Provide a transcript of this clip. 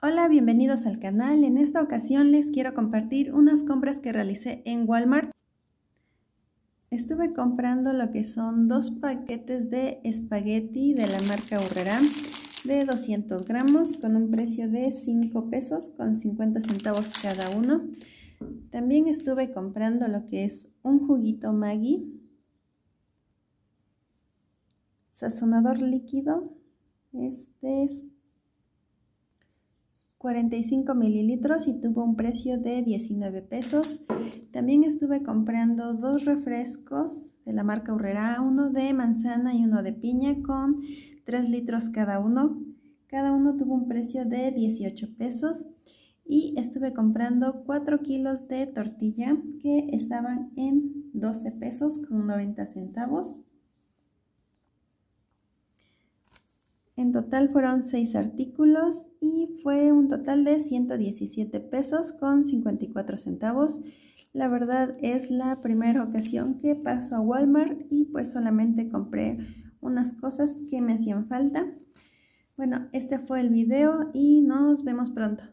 Hola, bienvenidos al canal. En esta ocasión les quiero compartir unas compras que realicé en Walmart. Estuve comprando lo que son dos paquetes de espagueti de la marca Urrera de 200 gramos con un precio de 5 pesos con 50 centavos cada uno. También estuve comprando lo que es un juguito Maggi, sazonador líquido, este es 45 mililitros y tuvo un precio de 19 pesos. También estuve comprando dos refrescos de la marca Urrera, uno de manzana y uno de piña con 3 litros cada uno. Cada uno tuvo un precio de 18 pesos. Y estuve comprando 4 kilos de tortilla que estaban en 12 pesos con 90 centavos. En total fueron 6 artículos y fue un total de 117 pesos con 54 centavos. La verdad es la primera ocasión que paso a Walmart y pues solamente compré unas cosas que me hacían falta. Bueno, este fue el video y nos vemos pronto.